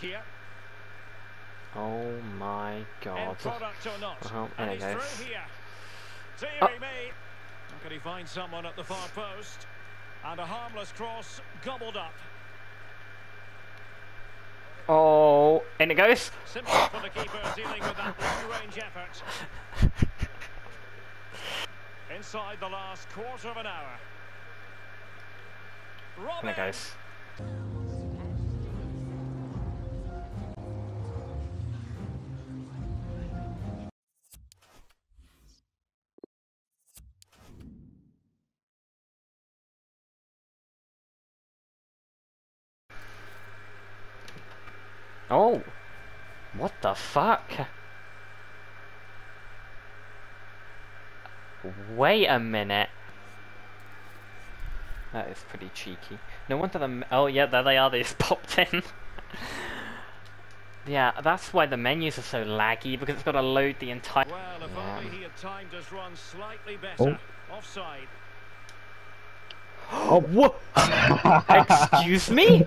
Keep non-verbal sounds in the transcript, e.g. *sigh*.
Here, Oh my god. product or not. Well, there and it goes. through here. Oh. Deary me. How can he find someone at the far post? And a harmless cross gobbled up. Oh, in it goes. Simple for the keeper dealing with that long-range effort. Inside the last quarter of an hour. In Robin. it goes. Oh, what the fuck? Wait a minute. That is pretty cheeky. No wonder the. Oh, yeah, there they are. They just *laughs* popped in. yeah, that's why the menus are so laggy because it's got to load the entire. Well, if Yeah. only he had timed his run slightly better. Oh. Offside. *gasps* What? *laughs* Excuse me?